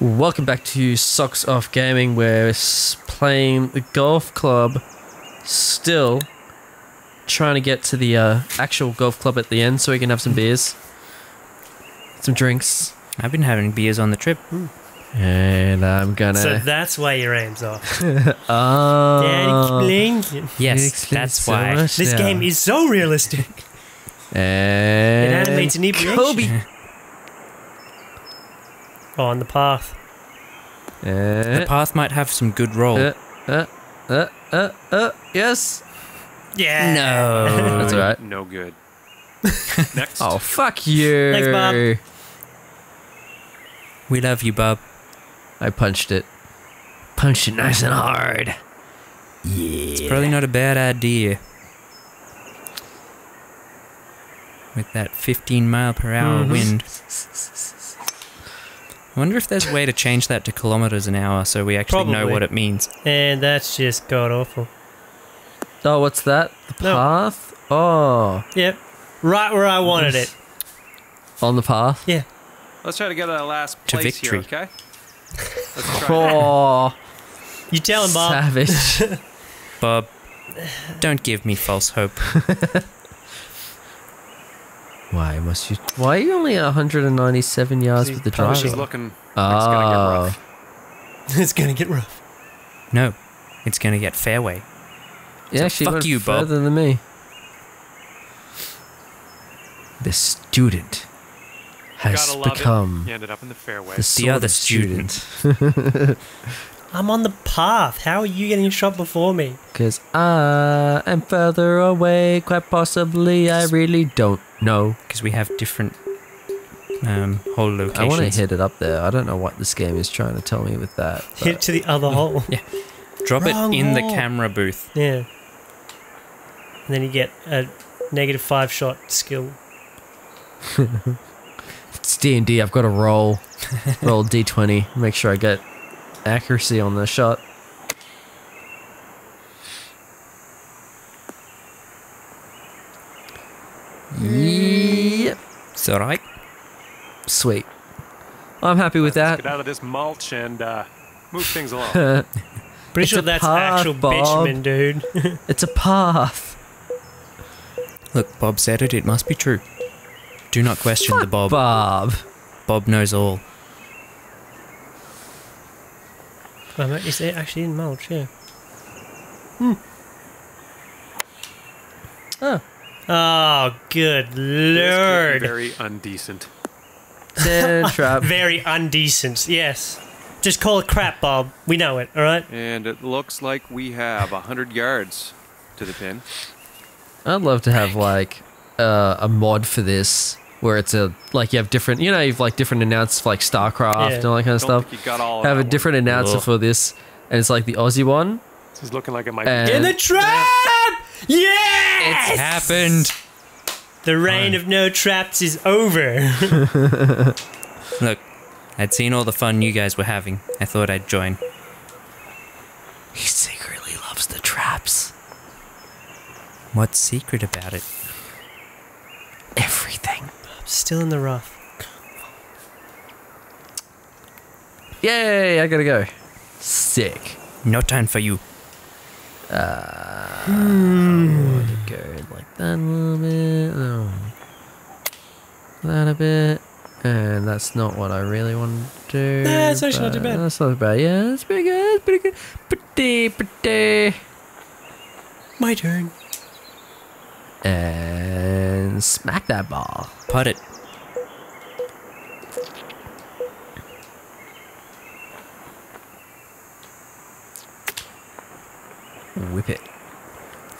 Welcome back to Socks Off Gaming. We're playing the golf club. Still trying to get to the uh, actual golf club at the end so we can have some beers, some drinks, I've been having beers on the trip. and I'm gonna. So that's why your aim's off. oh, Dad explained. Yes, that's so why. This now. game is so realistic. And It animates an evolution. Kobe. Oh, on the path. The Uh, path might have some good roll. uh, uh, uh, uh, uh, yes. Yeah. no. That's all right. No good. Next. Oh, fuck you. Thanks, Bob. We love you, Bob. I punched it. Punched it nice and hard. Yeah. It's probably not a bad idea. With that 15 mile per hour Mhm. wind. I wonder if there's a way to change that to kilometers an hour so we actually know what it means. And that's just god awful. Oh, what's that? The No. path? Oh, Yep. Right where I wanted it. on the path? Yeah. Let's try to get a last To place victory. here, okay? Let's try. Oh, You tell him, Bob. savage. Bob, don't give me false hope. Why must you? Why are you only at 197 yards He's with the pushing. This is driver? looking like it's gonna get Oh, rough. it's gonna get rough. No, it's gonna get fairway. yeah, So she fuck went you, Bob. further than me. The student has become it. Ended up in the fairway. the, sort other of student. I'm on the path. How are you getting shot before me? Because I am further away, quite possibly. I really don't know. Because we have different um, hole locations. I want to hit it up there. I don't know what this game is trying to tell me with that. Hit but- to the other hole. Yeah. Drop Wrong it in the camera booth. Yeah. And then you get a negative five shot skill. It's D and D. I've got to roll, roll D twenty. Make sure I get accuracy on the shot. Yep. It's alright. Sweet. I'm happy with Let's that. get out of this mulch and uh, move things along. Pretty It's sure a that's path, actual Bob. bitumen, dude. It's a path. Look, Bob said it, it must be true. Do not question the Bob. Bob. Bob knows all. I'm actually, actually in mulch, yeah. Hmm. Oh. Oh, good This be lord. very undecent. Dead trap. Very undecent, yes. Just call it crap, Bob. We know it, alright? And it looks like we have a hundred yards to the pin. I'd love to have like uh, a mod for this where it's a like you have different you know you've like different announcers for like StarCraft Yeah. and all that kind of Don't stuff. think you got all of Have a that different announcer Ugh. for this, and it's like the Aussie one. one. This is looking like it might And- be. In the trap! Yes! It's happened! The reign of no traps is over. Look, I'd seen all the fun you guys were having. I thought I'd join. He secretly loves the traps. What's secret about it? Everything. I'm Still in the rough. Yay! I gotta go. Sick. No time for you. I want to go like that a little bit. Oh. That a bit. And that's not what I really want to do. Nah, it's actually not too bad. That's not bad. Yeah, that's pretty good. That's pretty good. Pretty, pretty. My turn. And smack that ball. Put it. Whip it.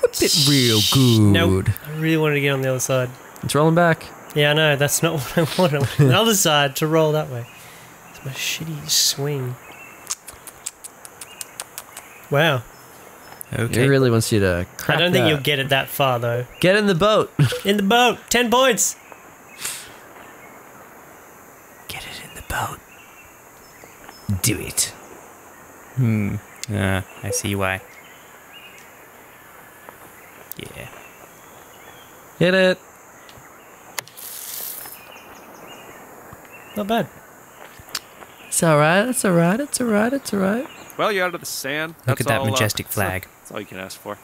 Whip it real good. Nope. I really wanted to get on the other side. It's rolling back. Yeah, I know. That's not what I wanted. I wanted the other side to roll that way. It's my shitty swing. Wow. Okay. It really wants you to crack I don't think that. you'll get it that far, though. Get in the boat. In the boat. Ten points. Get it in the boat. Do it. Hmm. Uh, I see why. Hit it. Not bad. It's all right. It's all right. It's all right. It's all right. Well, you're out of the sand. Look That's at that all, uh, majestic that's all- flag. That's all you can ask for.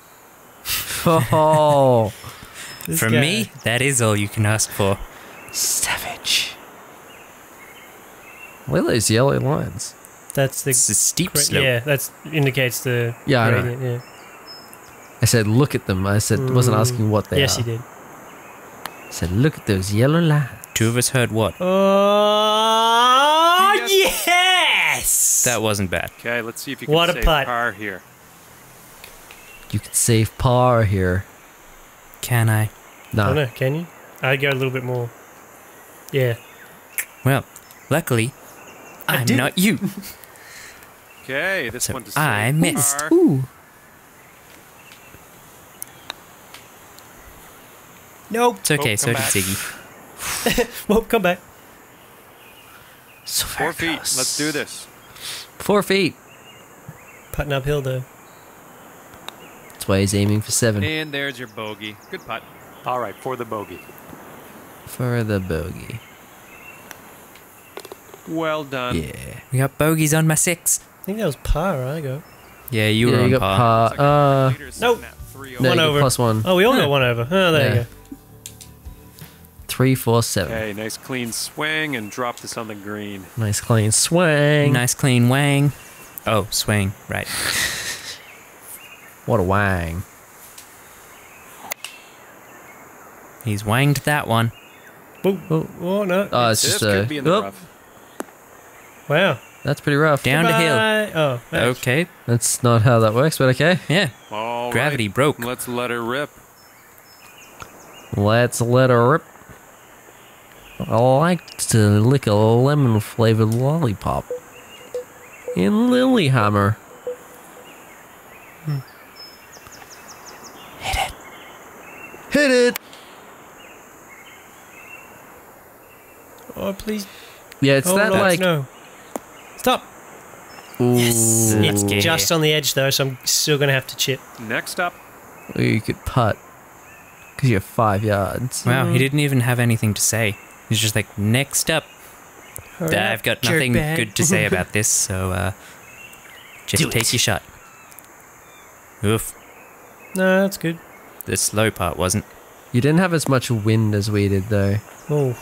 Oh, This For guy- me, that is all you can ask for. savage. What are those yellow lines? that's the It's a steep cra- slope. yeah. That indicates the Yeah, I know. gradient, yeah. I said, look at them. I said, wasn't Mm. asking what they yes, are. he did. I said, look at those yellow lines. Two of us heard what? Oh Yes. yes! That wasn't bad. Okay, let's see if you can What a save putt. par here. You can save par here. Can I? Nah. Oh no, can you? I'd go a little bit more. Yeah. Well, luckily, I'm did not you. Okay, this So one to I save missed. par. Ooh. Nope. It's okay, Oh, so come did back. Ziggy. Well, come back. So Four feet. close. Let's do this. Four feet. Putting uphill though. That's why he's aiming for seven. And there's your bogey. Good putt. All right, for the bogey. For the bogey. Well done. Yeah. We got bogeys on my six. I think that was par. I go. Yeah, you yeah, were on got par. Looks par. like Uh, your nope. sitting at three no. One over. plus one. Oh, we all Huh. got one over. Oh, there Yeah. you go. Three, four, seven. Okay, nice clean swing and drop this on the green. Nice clean swing. Nice clean wang. Oh, swing. Right. What a wang. He's wanged that one. Oh, Oh. oh no. Oh, it's this just could a. be in the oh, wow. that's pretty rough. Down the hill. Oh, thanks. Okay. That's not how that works, but okay. Yeah. All right, Gravity broke. Let's let her rip. Let's let her rip. I like to lick a lemon flavored lollipop. In Lilyhammer. Hit it. Hit it! Oh, please. Yeah, it's oh, that no, like. no. Stop. Ooh, Yes. It's Yeah. just on the edge though, so I'm still gonna have to chip. Next up, You could putt. Because you're five yards. Wow, Mm. he didn't even have anything to say. He's just like, next up. Hurry I've up, got nothing jerkbag. good to say about this, so uh, just Do take it. your shot. Oof. no, that's good. The slow part wasn't. You didn't have as much wind as we did, though. Oh,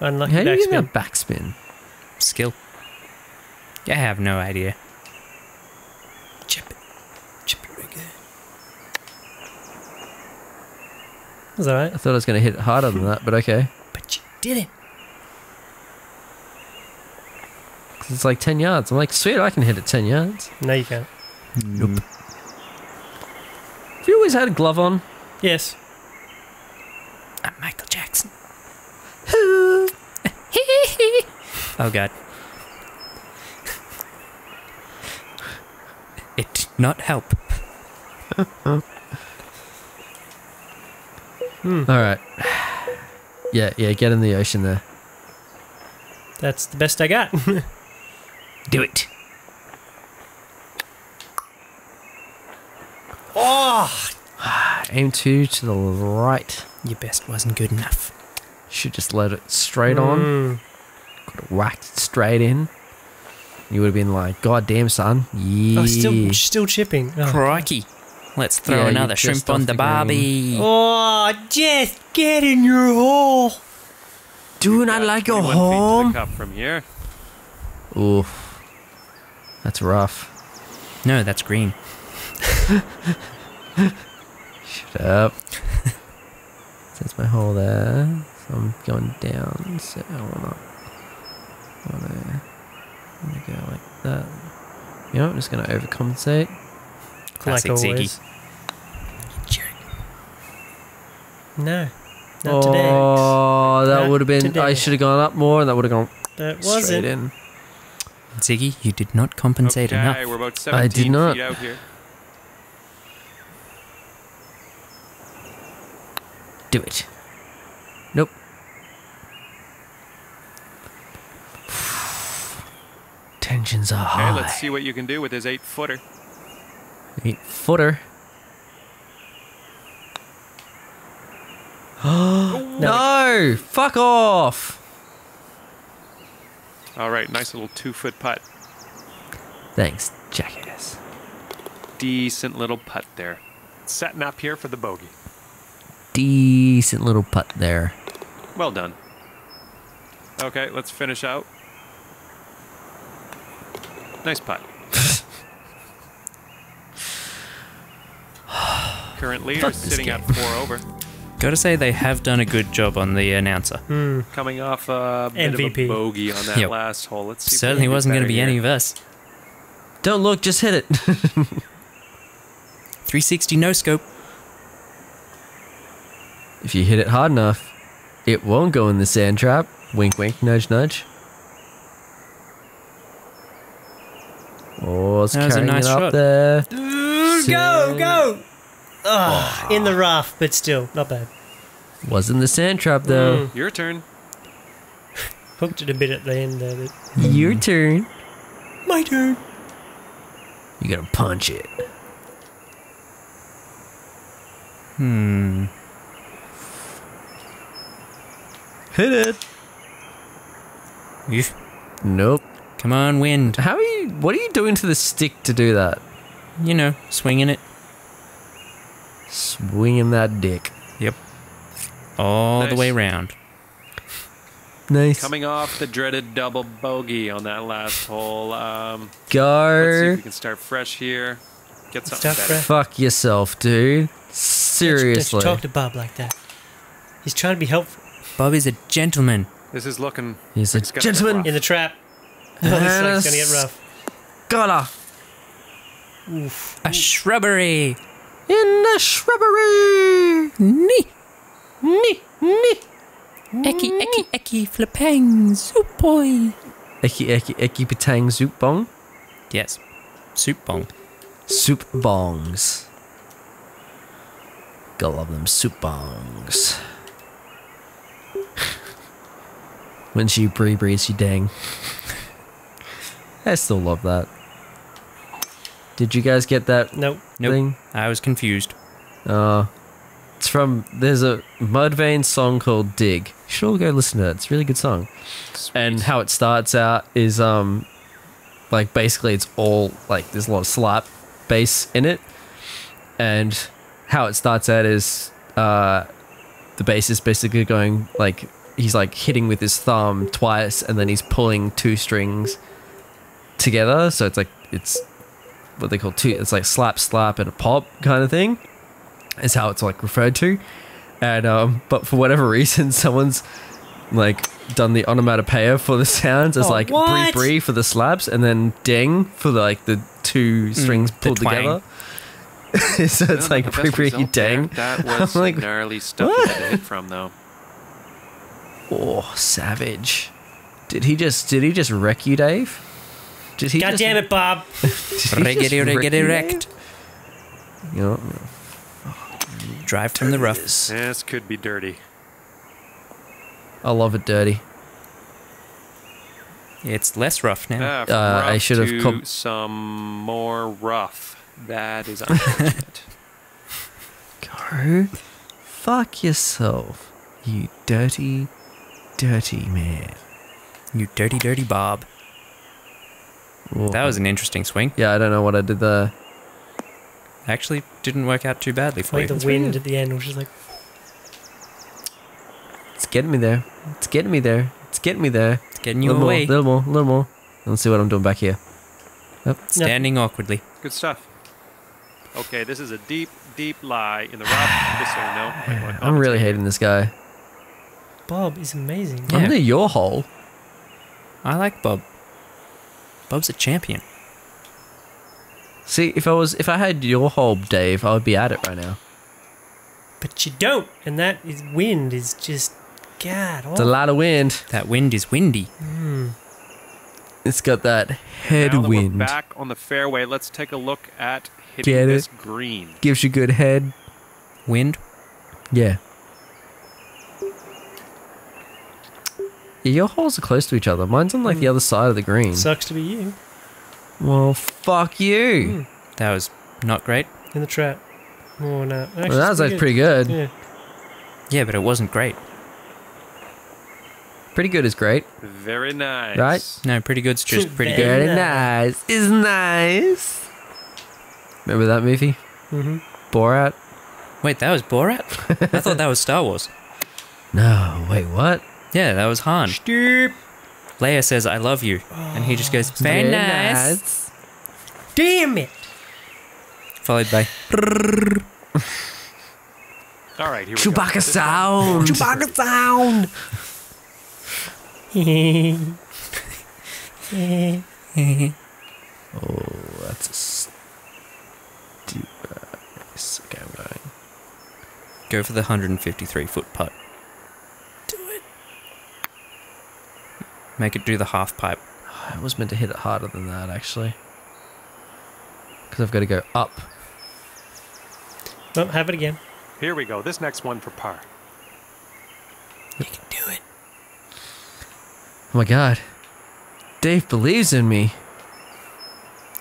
unlucky How do you get backspin. that backspin? Skill. I have no idea. Chip it. Chip it right there. that right? I thought I was going to hit it harder than that, but okay. But you did it. 'Cause it's like 10 yards. I'm like, sweet, I can hit it 10 yards. No, you can't. Nope. Have you always had a glove on? Yes. I'm Michael Jackson. oh god. It did not help. Hmm. All right. Yeah, yeah, get in the ocean there. That's the best I got. Do it. oh, Aim two to the right. Your best wasn't good enough. Should just let it straight on. Mm. Could have whacked it straight in. You would have been like, God damn, son. Yeah. Oh, still, still chipping. Oh. Crikey. Let's throw Yeah, another shrimp on the the barbie. Oh, just get in your hole. Do We've not like your 21 feet to the home. cup from here. Oof. That's rough. No, that's green. Shut up. That's my hole there. So I'm going down. So I wanna, wanna, wanna go like that. You know, I'm just gonna overcompensate. Classic like Ziggy. always. No, not oh, today. Oh, that Not would have been. I should have gone up more, and that would have gone That straight wasn't. in. Ziggy, you did not compensate okay, enough. we're about I did not. feet out here. Do it. Nope. Tensions are Okay, high. let's see what you can do with his eight footer. Eight footer. no! Fuck off! All right, nice little two foot putt. Thanks, jackass. Decent little putt there. Setting up here for the bogey. Decent little putt there. Well done. Okay, let's finish out. Nice putt. Current leader Fuck this sitting at game. four over. Gotta say, they have done a good job on the announcer. Hmm. Coming off a bit of a bogey on that Yep. last hole. Let's see. Certainly can wasn't going to better be any of us. Don't look, just hit it. 360 no scope. if you hit it hard enough, it won't go in the sand trap. Wink, wink, nudge, nudge. Oh, it's That was a carrying nice it up shot. there. Go, go! Ugh, in the rough, but still, not bad. Wasn't the sand trap though. Your turn. Hooked it a bit at the end there. But Your turn. my turn. You gotta punch it. Hmm. Hit it. Oof. Nope. Come on, wind. How are you? What are you doing to the stick to do that? You know, swinging it. Swinging that dick. Yep. All the way around. Nice. Coming off the dreaded double bogey on that last hole. Um, let's see if we can start fresh here. Get something Start better. fresh. Fuck yourself, dude. Don't you- Seriously. Don't you talk to Bob like that. He's trying to be helpful. Bob is a gentleman. This is looking. He's a it's gonna gentleman. In the trap. Oh, this Yes. thing's gonna get rough. Gotta. Oof. A shrubbery. In the shrubbery. Nee. Nee, nee. Eki, eki, eki, flapang, soup boy. Eki, eki, eki, patang, soup bong. Yes. Soup bong. Soup bongs. Gotta love them soup bongs. when she bree breathes, she dang. I still love that. Did you guys get that Nope. Nope. thing? I was confused. Uh, it's from there's a Mudvayne song called "Dig." You should all go listen to it. It's a really good song. And how it starts out is um, like basically it's all like there's a lot of slap bass in it, and how it starts out is uh, the bass is basically going like he's like hitting with his thumb twice, and then he's pulling two strings together. So it's like it's what they call two. It's like slap, slap, and a pop kind of thing. Is how it's like referred to, and um, but for whatever reason, someone's like done the onomatopoeia for the sounds as Oh, like what? bree bree for the slaps, and then ding for the, like the two strings the pulled together. so No, it's not like the bree best bree result there. dang. That was I'm like, gnarly stuff what? to get it from though. Oh, savage! Did he just did he just wreck you, Dave? Did he God just, damn it, Bob. did he just Riggedy, riggedy, you, wrecked. You know, Drive from the rough. Yes. This could be dirty. I love it dirty. It's less rough now. From Uh, I should have to com- some more rough. That is unfortunate. Go fuck yourself, you dirty, dirty man. You dirty, dirty Bob. Oh. That was an interesting swing. Yeah, I don't know what I did there. Actually, didn't work out too badly for Like you. the wind at the end, which is like, It's getting me there. It's getting me there. It's getting me there. It's getting you little away. more, little more, a little more. Let's see what I'm doing back here. Yep. Standing awkwardly. Good stuff. Okay, this is a deep, deep lie in the rough. Just so you know. I'm really hating this guy. Bob is amazing. Yeah. Under your hole. I like Bob. Bob's a champion. See, if I was, if I had your hole, Dave, I would be at it right now. But you don't. And that is wind is just, God. It's a Oh. lot of wind. That wind is windy. Hmm. It's got that Now that we're headwind. back on the fairway, let's take a look at hitting Get this it? green. Gives you good head. Wind? Yeah. Your holes are close to each other. Mine's on like the other side of the green. Sucks to be you well, fuck you. That was not great. in the trap. Oh, no. Actually, Well, that was like pretty good. Yeah. Yeah, but it wasn't great. Pretty good is great. Very nice. Right? No, pretty good's just pretty good. Very Very nice. Is nice. Remember that movie? Mhm. Borat? Wait, that was Borat? I thought that was Star Wars. No, wait, what? Yeah, that was Han. Derp. Leia says, I love you. And he just goes, very, nice. Damn it. Followed by, All right, here we go. Chewbacca This sound. Chewbacca sound. Oh, that's a stupid. Okay, I'm going. go for the 153 foot putt. Do it. Make it do the half pipe. I was meant to hit it harder than that, actually. Because I've got to go up. Oh, have it again. Here we go. This next one for par. You can do it. Oh my god. Dave believes in me.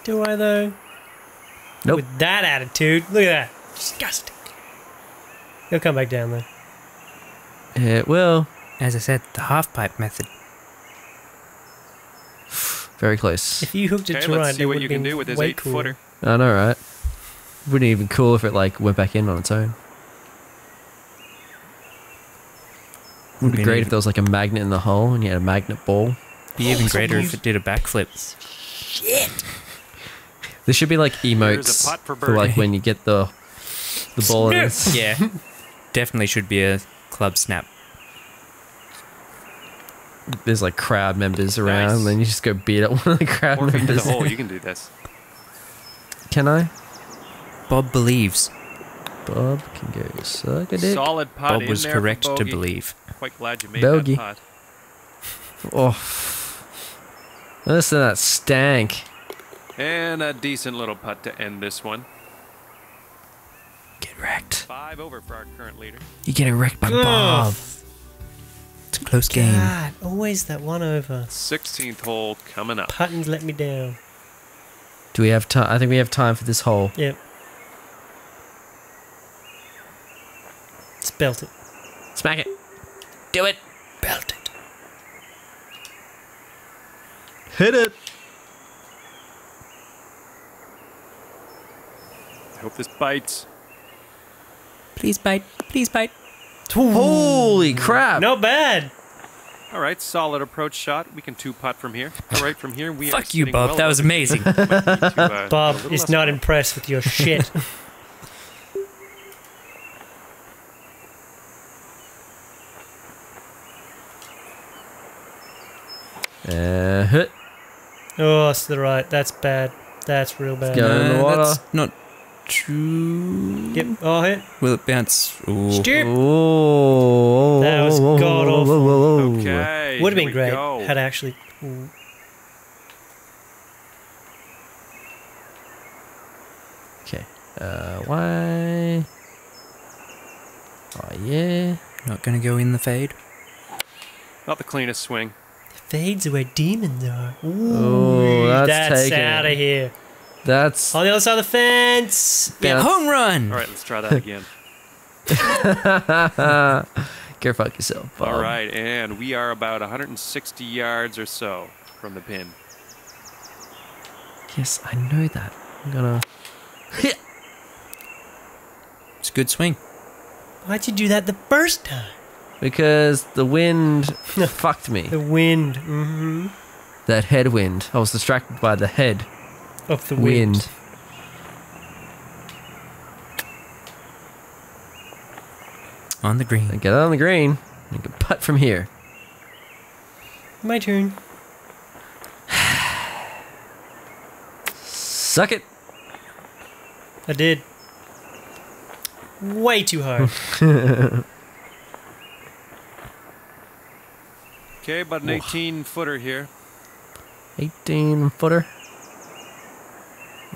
Do I though? Nope. With that attitude, look at that. Disgusting. He'll come back down though. It will. As I said, the half pipe method. Very close. If you hooked it Okay, to let's right, see it what would you have can been do with this eight cooler. footer. I know, right? Wouldn't it even cool if it like went back in on its own. Would be Be great if there was like a magnet in the hole and you had a magnet ball. Be even greater if it did a backflip. Shit. This should be like emotes for for like when you get the the ball. in Yeah. Definitely should be a club snap. There's like crowd members around, Nice. and then you just go beat up one of the crowd Four feet to members. hole. You can do this. Can I? Bob believes. Bob can go suck a dick. Solid putt Bob in was there for correct to believe. Quite glad you made Bogey. that putt. Oh. Listen to that stank. And a decent little putt to end this one. Get wrecked. Five over for our current leader. You're getting wrecked by Ugh. Bob. It's a close game. God, always that one over. 16th hole coming up. Putton's let me down. Do we have time? I think we have time for this hole. Yep. Spelt it. Smack it. Do it. Belt it. Hit it. I hope this bites. Please bite. Please bite. Holy crap. No bad. All right, solid approach shot. We can two putt from here. All right, from here we are Fuck you, Bob. well that was amazing. the- might need to, uh, Bob is not power. impressed with your shit. Uh, hit. oh, it's to the right. That's bad. That's real bad. go. in the water. That's not true. Yep. Oh, hit. Will it bounce? Ooh. Steer. Oh. That was god-awful. Okay. Would have been great go. had I actually. Ooh. Okay. Uh, why? Oh yeah. Not gonna go in the fade. Not the cleanest swing. The fades are where demons are. Oh, that's that's out of here. That's On the other side of the fence. Yeah. Home run! All right, let's try that again. Go fuck yourself. Bob. All right, and we are about 160 yards or so from the pin. Yes, I know that. I'm gonna. It's a good swing. Why'd you do that the first time? Because the wind fucked me. The wind. Mm-hmm. That headwind. I was distracted by the head Of the wind. wind. On the green. And get it on the green. You can putt from here. My turn. Suck it. I did. Way too hard. Okay, about an 18 footer here. 18 footer.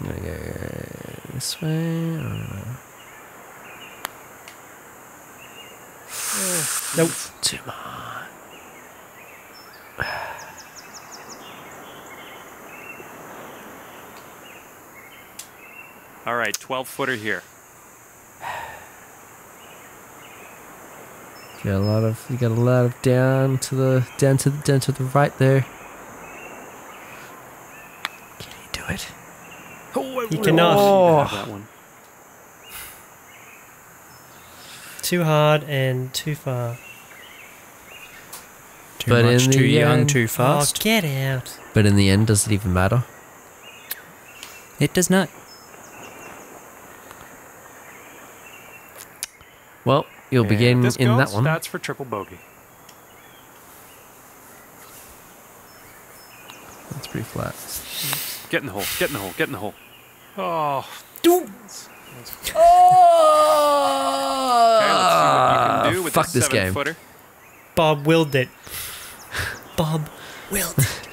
I'm gonna go this way. nope. Too much. All right, 12 footer here. Got a lot of you got a lot of down to the down to the down to the right there. Can he do it? You cannot. Oh. Have that one. Too hard and too far. Too But much, in too the young, end- too Oh, fast. get out. But in the end, does it even matter? It does not. Well, you'll And begin this in goes, that one. That's for triple bogey. That's pretty flat. Get in the hole. Get in the hole. Get in the hole. Oh. oh. Okay, let's see what you can do with fuck this, this game. footer. Bob willed it. Bob willed it.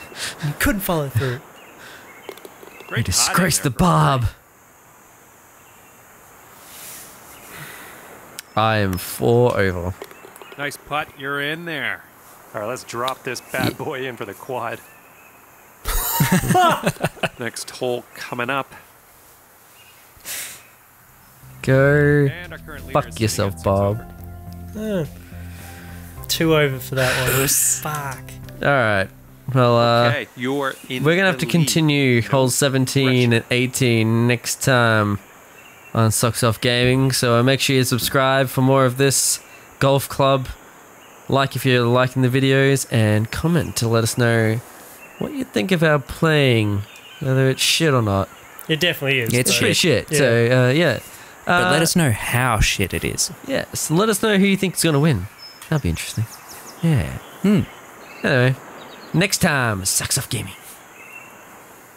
You couldn't follow through. Great You putting disgrace there the for a Bob. I am four over. Nice putt. You're in there. All right, let's drop this bad boy in for the quad. Next hole coming up. Go. And our current leader Fuck yourself, Bob. over. Uh, two over for that one. Fuck. All right. Well, uh, Okay, you're in. we're gonna have to continue lead. No holes 17 and 18 next time on Socks Off Gaming. So uh, make sure you subscribe for more of this golf club. Like if you're liking the videos, and comment to let us know what you think of our playing, whether it's shit or not. It definitely is. Yeah, it's It's though. pretty shit. Yeah. So uh, yeah. But Uh, let us know how shit it is. Yes, and let us know who you think's gonna win. That'd be interesting. Yeah. Hmm. Anyway, next time, Socks Off Gaming.